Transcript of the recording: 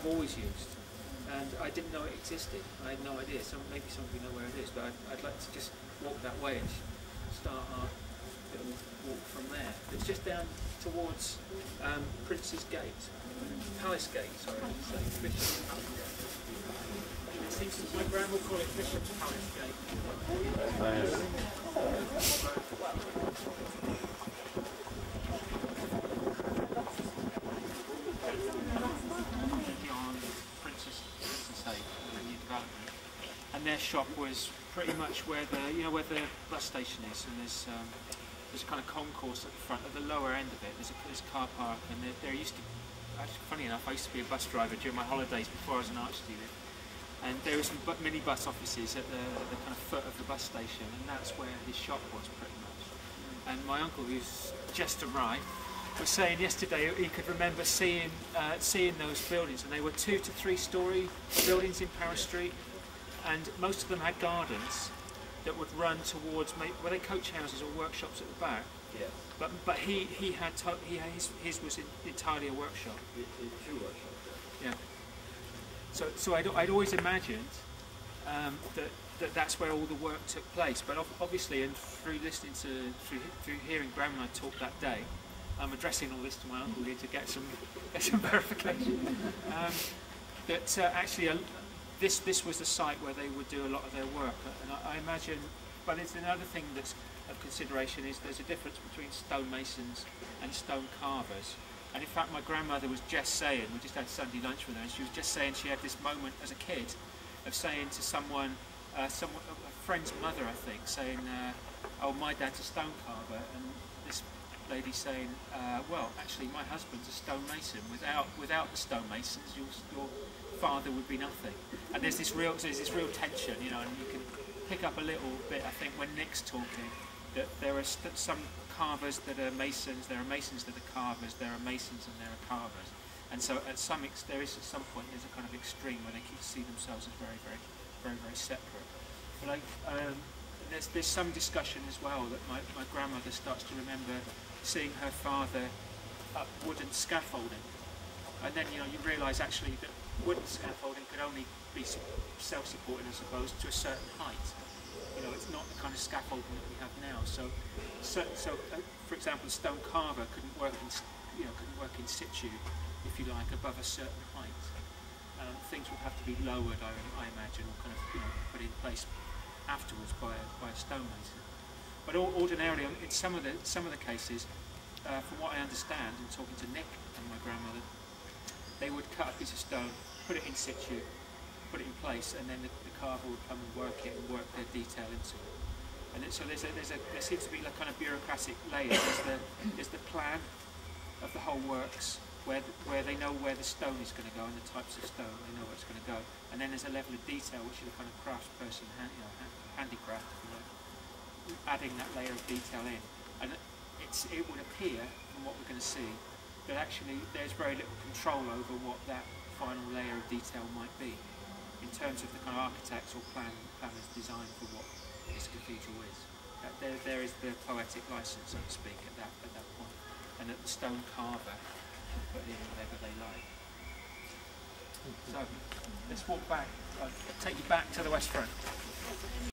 I've always used, and I didn't know it existed. I had no idea. Some maybe some of you know where it is, but I'd, I'd like to just walk that way and start our little walk from there. It's just down towards um, Prince's Gate, Palace Gate. Sorry, Bishop's Palace Gate. My grandma will call it Bishop's Palace Gate. Shop was pretty much where the you know where the bus station is, and there's um, there's a kind of concourse at the front, at the lower end of it. There's a, there's a car park, and there, there used to. Actually, funny enough, I used to be a bus driver during my holidays before I was an art student. And there were some mini bus offices at the, the kind of foot of the bus station, and that's where his shop was pretty much. And my uncle, who's just arrived, was saying yesterday he could remember seeing uh, seeing those buildings, and they were two to three story buildings in Paris Street, and most of them had gardens that would run towards were they coach houses or workshops at the back. Yes, But but he he had to, he his, his was entirely a workshop. it, it's two workshops. Yeah. So, so I'd, I'd always imagined um, that, that that's where all the work took place. But obviously, and through listening to, through, through hearing Grandma talk that day, I'm addressing all this to my uncle here to get some, get some verification. Um, that uh, actually, uh, this, this was the site where they would do a lot of their work. And I, I imagine, but it's another thing that's of consideration is there's a difference between stonemasons and stone carvers. And in fact, my grandmother was just saying, we just had Sunday lunch with her, and she was just saying she had this moment as a kid of saying to someone, uh, someone a friend's mother, I think, saying, uh, "Oh, my dad's a stone carver," and this lady saying, uh, "Well, actually, my husband's a stonemason. Without without the stonemasons, your your father would be nothing." And there's this real there's this real tension, you know, and you can pick up a little bit, I think, when Nick's talking, that there are some carvers that are masons, there are masons that are carvers, there are masons and there are carvers. And so at some there is at some point there's a kind of extreme where they keep see themselves as very, very, very, very separate. But um, there's, there's some discussion as well that my, my grandmother starts to remember seeing her father up wooden scaffolding. And then, you know, you realise actually that wooden scaffolding could only be self-supporting, I suppose, to a certain height. You know, it's not the kind of scaffolding that we have now. So, so, so uh, for example, stone carver couldn't work in, you know, couldn't work in situ, if you like, above a certain height. Um, things would have to be lowered, I, I imagine, or kind of you know, put in place afterwards by a, by a stonemason. But or, ordinarily, um, in some of the some of the cases, uh, from what I understand, in talking to Nick and my grandmother, they would cut a piece of stone, put it in situ, put it in place, and then the, the carver would come and work it and work their detail into it. And it, so there's a, there's a, there seems to be like kind of bureaucratic layers. There's the, there's the plan of the whole works, where the, where they know where the stone is going to go and the types of stone, they know where it's going to go. And then there's a level of detail, which is a kind of craftsperson, hand, you know, hand, handicraft, you adding that layer of detail in. And it's, it would appear, from what we're going to see, that actually there's very little control over what that final layer of detail might be in terms of the kind of architects or plan, planners design for what this cathedral is. That there, there is the poetic license, so to speak, at that, at that point. And that the stone carver can put in whatever they like. So, let's walk back, I'll take you back to the West Front.